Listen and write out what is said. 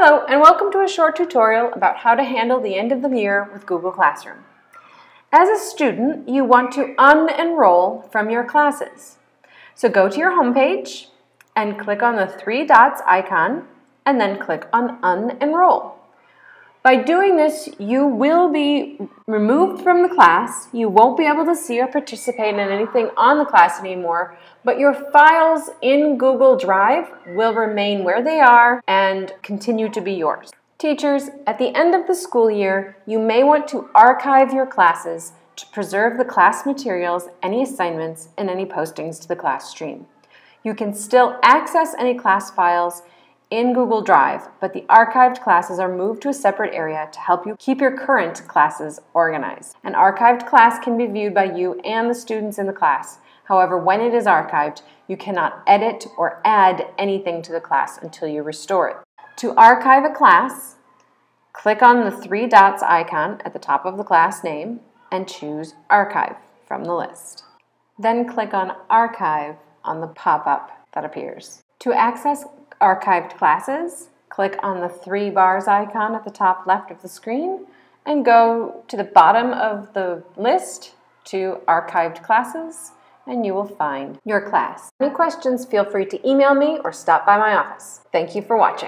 Hello and welcome to a short tutorial about how to handle the end of the year with Google Classroom. As a student, you want to unenroll from your classes. So go to your homepage and click on the three dots icon and then click on unenroll. By doing this, you will be removed from the class. You won't be able to see or participate in anything on the class anymore, but your files in Google Drive will remain where they are and continue to be yours. Teachers, at the end of the school year, you may want to archive your classes to preserve the class materials, any assignments, and any postings to the class stream. You can still access any class files in Google Drive, but the archived classes are moved to a separate area to help you keep your current classes organized. An archived class can be viewed by you and the students in the class. However, when it is archived, you cannot edit or add anything to the class until you restore it. To archive a class, click on the three dots icon at the top of the class name and choose Archive from the list. Then click on Archive on the pop-up that appears. To access archived classes, click on the three bars icon at the top left of the screen and go to the bottom of the list to archived classes and you will find your class. Any questions, feel free to email me or stop by my office. Thank you for watching.